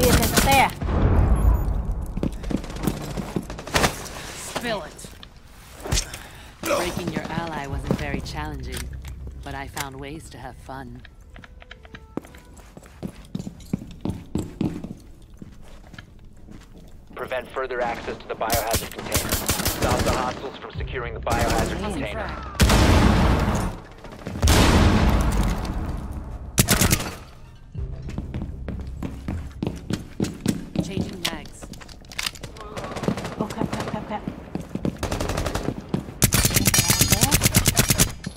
there. Spill it. Breaking your ally wasn't very challenging, but I found ways to have fun. Prevent further access to the biohazard container. Stop the hostiles from securing the biohazard container.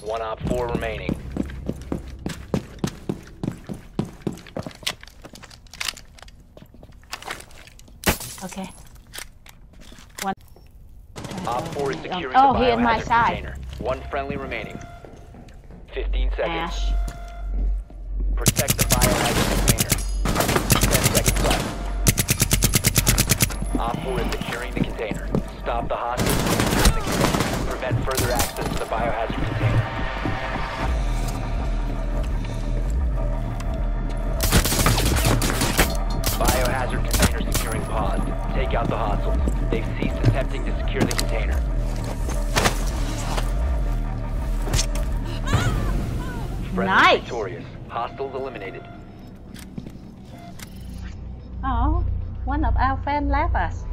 One op four remaining. Okay. One. Op four is securing oh, the biohazard in side. container. One friendly remaining. 15 seconds. Ash. Protect the biohazard container. 10 seconds left. Op 4 is securing the container. Stop the hostage. Prevent further access to the biohazard Take out the hostiles. They've ceased attempting to secure the container. Nice. victorious. Hostiles eliminated. Oh, one of our friend left us.